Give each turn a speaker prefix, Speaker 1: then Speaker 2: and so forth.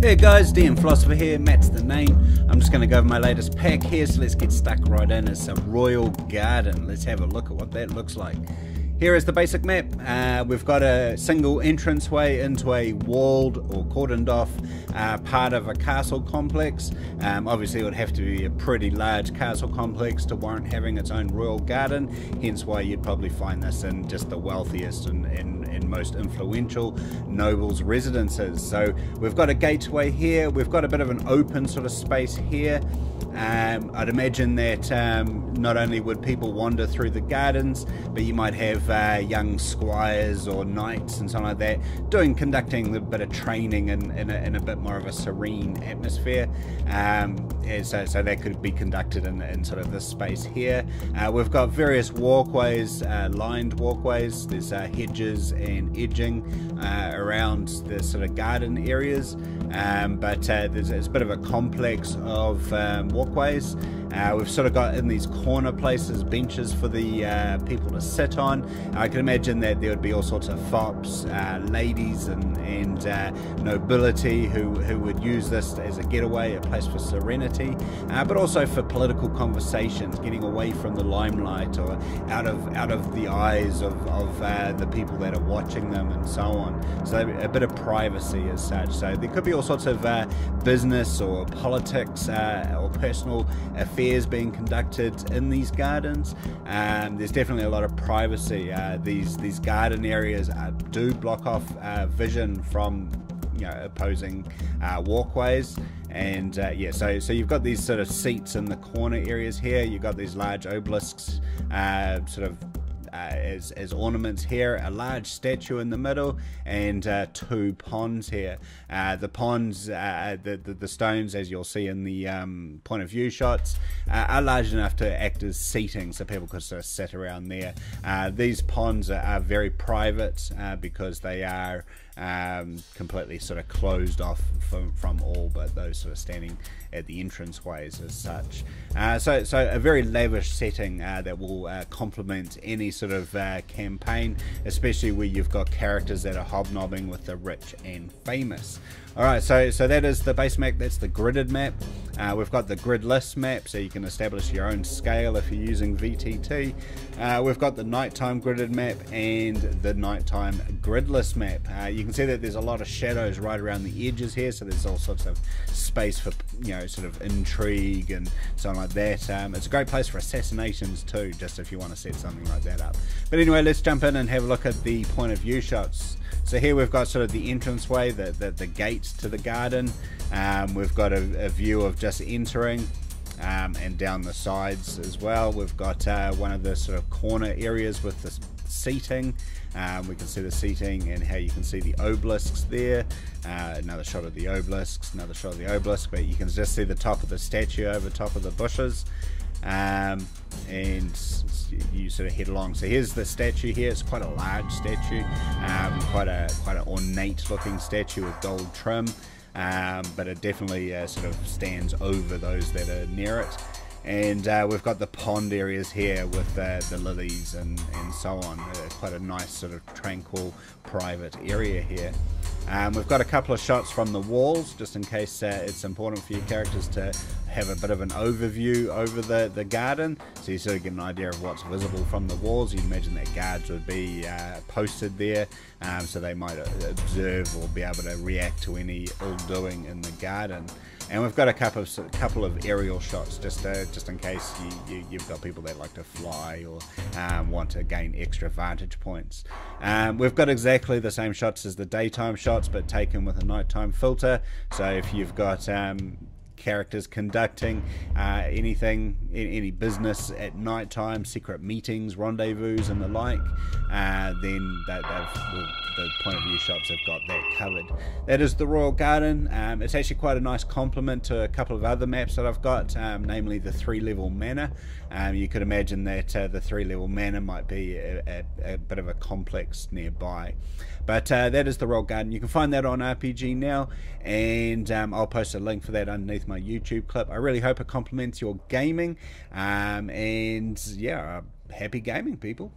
Speaker 1: Hey guys, DM Philosopher here, Matt's the name. I'm just going to go over my latest pack here, so let's get stuck right in. It's a Royal Garden. Let's have a look at what that looks like. Here is the basic map. Uh, we've got a single entranceway into a walled or cordoned off uh, part of a castle complex. Um, obviously, it would have to be a pretty large castle complex to warrant having its own royal garden, hence why you'd probably find this in just the wealthiest and, and, and most influential nobles' residences. So we've got a gateway here, we've got a bit of an open sort of space here. Um, I'd imagine that um, not only would people wander through the gardens, but you might have uh, young squires or knights and something like that doing conducting a bit of training in, in, a, in a bit more of a serene atmosphere. Um, so, so that could be conducted in, in sort of this space here. Uh, we've got various walkways, uh, lined walkways. There's uh, hedges and edging uh, around the sort of garden areas, um, but uh, there's, there's, a bit of a complex of um, walkways. Uh, we've sort of got in these corner places benches for the uh, people to sit on. I can imagine that there would be all sorts of fops, uh, ladies, and, and uh, nobility who, who would use this as a getaway, a place for serenity, uh, but also for political conversations, getting away from the limelight or out of out of the eyes of, of uh, the people that are watching them and so on. So a bit of privacy as such. So there could be all sorts of business or politics or personal affairs affairs being conducted in these gardens. Um, there's definitely a lot of privacy. Uh, these these garden areas uh, do block off uh, vision from you know opposing uh, walkways and uh, yeah so so you've got these sort of seats in the corner areas here you've got these large obelisks uh, sort of uh, as, as ornaments here, a large statue in the middle, and uh, two ponds here. Uh, the ponds, uh, the, the, the stones, as you'll see in the um, point of view shots, uh, are large enough to act as seating, so people could sort of sit around there. Uh, these ponds are, are very private because they are um, completely sort of closed off from, from all but those sort of standing at the entranceways as such. Uh, so, so a very lavish setting uh, that will uh, complement any sort of uh, campaign, especially where you've got characters that are hobnobbing with the rich and famous. Alright, so so that is the base map, that's the gridded map. Uh, we've got the gridless map, so you can establish your own scale if you're using VTT. Uh, we've got the nighttime gridded map and the nighttime gridless map. Uh, you can see that there's a lot of shadows right around the edges here, so there's all sorts of space for, you know, sort of intrigue and something like that. Um, it's a great place for assassinations too, just if you want to set something like that up. But anyway, let's jump in and have a look at the point of view shots. So here we've got sort of the entranceway, the, the, the gate to the garden. Um, we've got a, a, view of just entering um, and down the sides as well. We've got uh, one of the sort of corner areas with the seating. Um, we can see the seating and how you can see the obelisks there. Uh, another shot of the obelisks, another shot of the obelisk, but you can just see the top of the statue over top of the bushes. Um, and you sort of head along. So here's the statue here. It's quite a large statue, um, quite a quite an ornate looking statue with gold trim, um, but it definitely uh, sort of stands over those that are near it. And uh, we've got the pond areas here with uh, the lilies and, and so on. Uh, quite a nice sort of tranquil private area here. Um, we've got a couple of shots from the walls, just in case uh, it's important for your characters to have a bit of an overview over the, the garden, so you sort of get an idea of what's visible from the walls. You'd imagine that guards would be uh, posted there, um, so they might uh, observe or be able to react to any ill-doing in the garden. And we've got a couple of a couple of aerial shots just uh, just in case you, you, have got people that like to fly or um, want to gain extra vantage points. Um, we've got exactly the same shots as the daytime shots, but taken with a nighttime filter. So if you've got um, characters conducting uh, anything, any business at night time, secret meetings, rendezvous, and the like, uh, then well, the point of view shops have got that covered. That is the Royal Garden. Um, it's actually quite a nice complement to a couple of other maps that I've got, um, namely the three level manor. Um, you could imagine that uh, the three level manor might be a, a, a, bit of a complex nearby. But uh, that is the Royal Garden. You can find that on RPGNow, and um, I'll post a link for that underneath my YouTube clip. I really hope it complements your gaming. Um, and yeah, happy gaming, people.